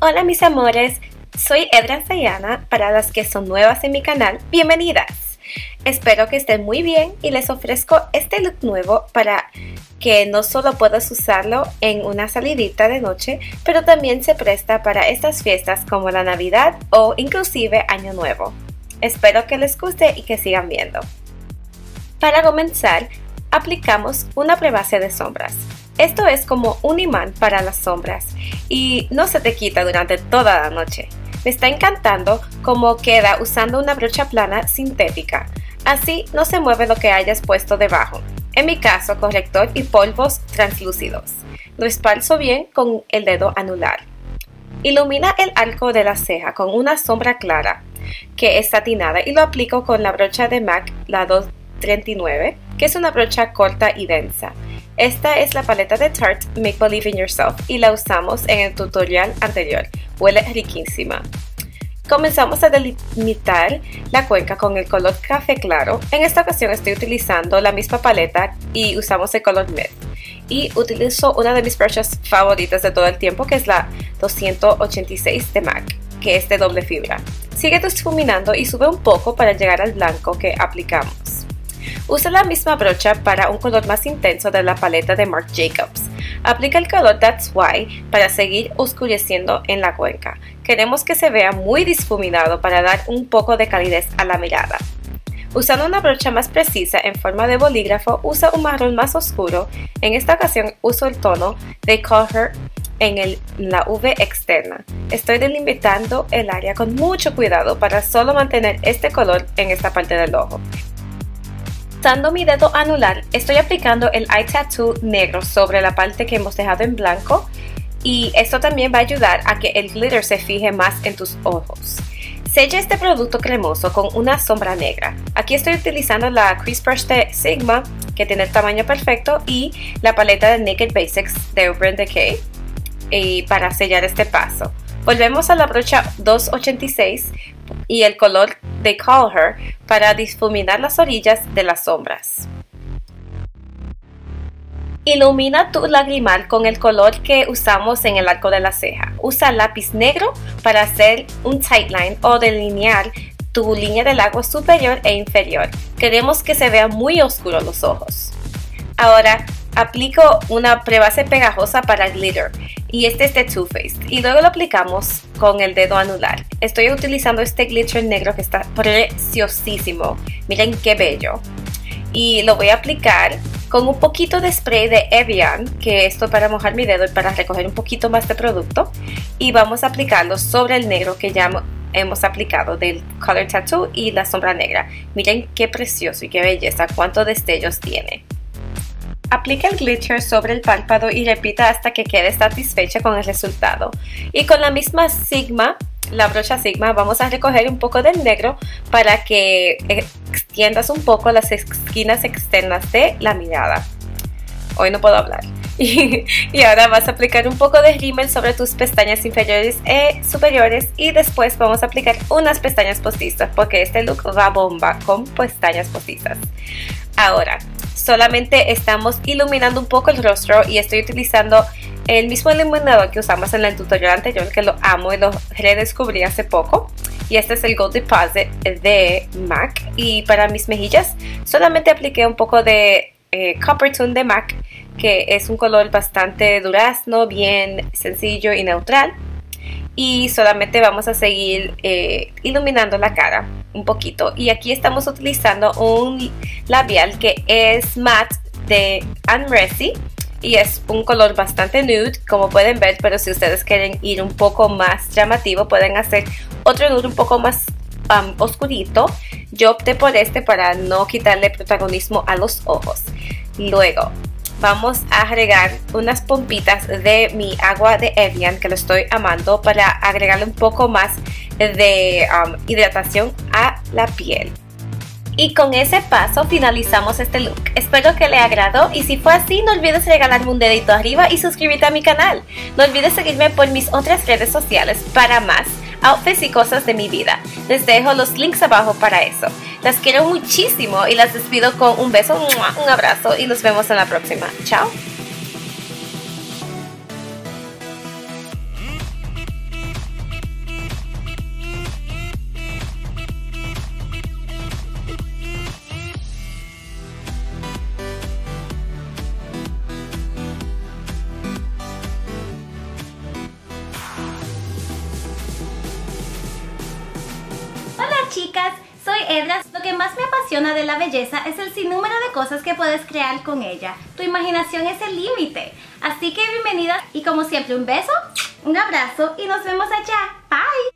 Hola mis amores, soy Edra Sayana, para las que son nuevas en mi canal, bienvenidas. Espero que estén muy bien y les ofrezco este look nuevo para que no solo puedas usarlo en una salidita de noche, pero también se presta para estas fiestas como la Navidad o inclusive Año Nuevo. Espero que les guste y que sigan viendo. Para comenzar, aplicamos una prebase de sombras. Esto es como un imán para las sombras y no se te quita durante toda la noche. Me está encantando cómo queda usando una brocha plana sintética. Así no se mueve lo que hayas puesto debajo. En mi caso, corrector y polvos translúcidos. Lo esparzo bien con el dedo anular. Ilumina el arco de la ceja con una sombra clara que es satinada y lo aplico con la brocha de MAC, la 239, que es una brocha corta y densa. Esta es la paleta de Tarte Make Believe in Yourself y la usamos en el tutorial anterior. Huele riquísima. Comenzamos a delimitar la cuenca con el color café claro. En esta ocasión estoy utilizando la misma paleta y usamos el color Med. Y utilizo una de mis brushes favoritas de todo el tiempo que es la 286 de MAC, que es de doble fibra. Sigue difuminando y sube un poco para llegar al blanco que aplicamos. Usa la misma brocha para un color más intenso de la paleta de Marc Jacobs. Aplica el color That's Why para seguir oscureciendo en la cuenca. Queremos que se vea muy difuminado para dar un poco de calidez a la mirada. Usando una brocha más precisa en forma de bolígrafo, usa un marrón más oscuro. En esta ocasión uso el tono de Color en la V externa. Estoy delimitando el área con mucho cuidado para solo mantener este color en esta parte del ojo. Usando mi dedo anular, estoy aplicando el Eye Tattoo negro sobre la parte que hemos dejado en blanco y esto también va a ayudar a que el glitter se fije más en tus ojos. Sella este producto cremoso con una sombra negra. Aquí estoy utilizando la Crease Brush de Sigma, que tiene el tamaño perfecto, y la paleta de Naked Basics de Urban Decay y para sellar este paso. Volvemos a la brocha 286 y el color de Call Her para difuminar las orillas de las sombras. Ilumina tu lagrimal con el color que usamos en el arco de la ceja. Usa lápiz negro para hacer un tightline o delinear tu línea del agua superior e inferior. Queremos que se vean muy oscuros los ojos. Ahora aplico una prebase pegajosa para glitter y este es de Too Faced y luego lo aplicamos con el dedo anular. Estoy utilizando este glitter negro que está preciosísimo. Miren qué bello. Y lo voy a aplicar con un poquito de spray de Evian, que esto para mojar mi dedo y para recoger un poquito más de producto. Y vamos a aplicarlo sobre el negro que ya hemos aplicado del Color Tattoo y la sombra negra. Miren qué precioso y qué belleza, cuántos destellos tiene. Aplica el glitter sobre el párpado y repita hasta que quede satisfecha con el resultado. Y con la misma Sigma, la brocha Sigma, vamos a recoger un poco del negro para que extiendas un poco las esquinas externas de la mirada. Hoy no puedo hablar. Y, ahora vas a aplicar un poco de rímel sobre tus pestañas inferiores e superiores y después vamos a aplicar unas pestañas postizas porque este look va bomba con pestañas postizas. Ahora, solamente estamos iluminando un poco el rostro y estoy utilizando el mismo iluminador que usamos en el tutorial anterior que lo amo y lo redescubrí hace poco y este es el Gold Deposit de MAC y para mis mejillas solamente apliqué un poco de eh, Copper Tone de MAC que es un color bastante durazno, bien sencillo y neutral. Y solamente vamos a seguir eh, iluminando la cara un poquito. Y aquí estamos utilizando un labial que es matte de Unresi y es un color bastante nude como pueden ver pero si ustedes quieren ir un poco más llamativo pueden hacer otro nude un poco más um, oscurito. Yo opté por este para no quitarle protagonismo a los ojos. Luego vamos a agregar unas pompitas de mi agua de Evian que lo estoy amando para agregarle un poco más de um, hidratación a la piel. Y con ese paso finalizamos este look. Espero que le agradó y si fue así no olvides regalarme un dedito arriba y suscribirte a mi canal. No olvides seguirme por mis otras redes sociales para más outfits y cosas de mi vida. Les dejo los links abajo para eso. Las quiero muchísimo y las despido con un beso, un abrazo y nos vemos en la próxima. Chao. De la belleza es el sinnúmero de cosas que puedes crear con ella. Tu imaginación es el límite. Así que bienvenidas y como siempre un beso, un abrazo y nos vemos allá. Bye.